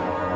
Bye.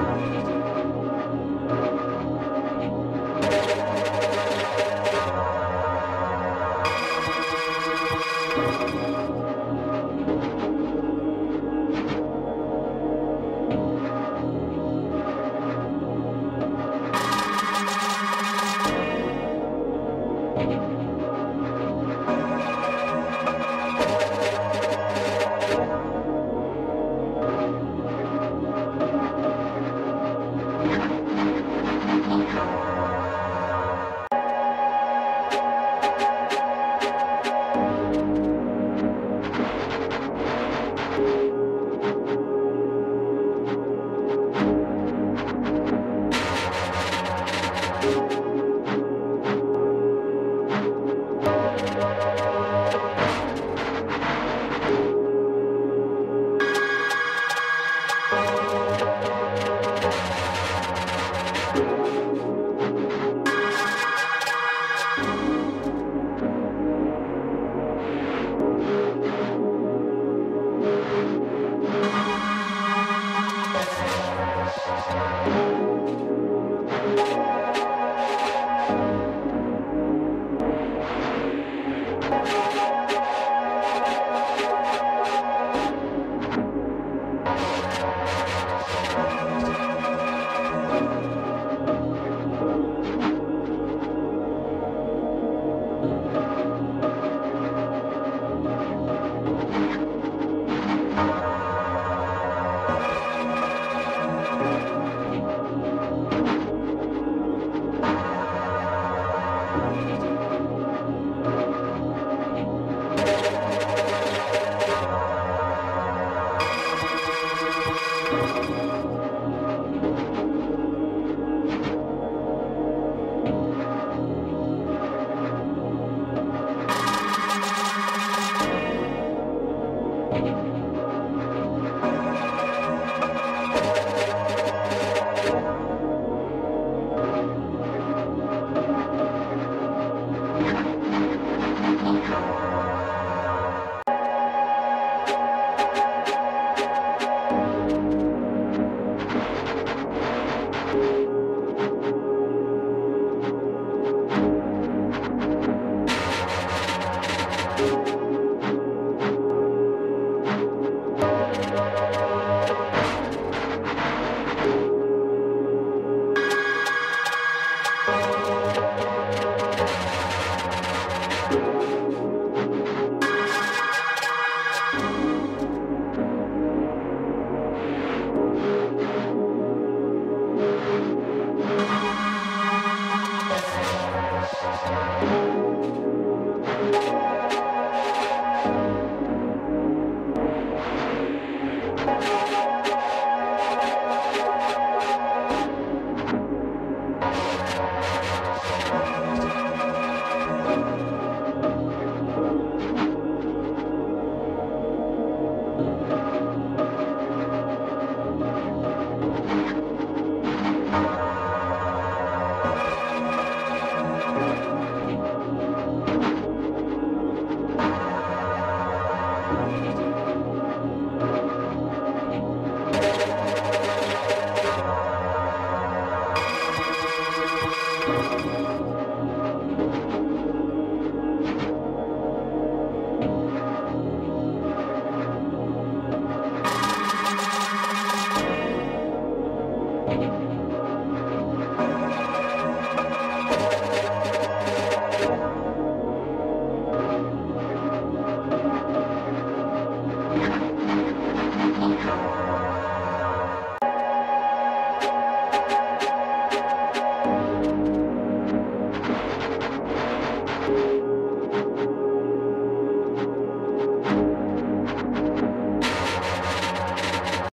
Música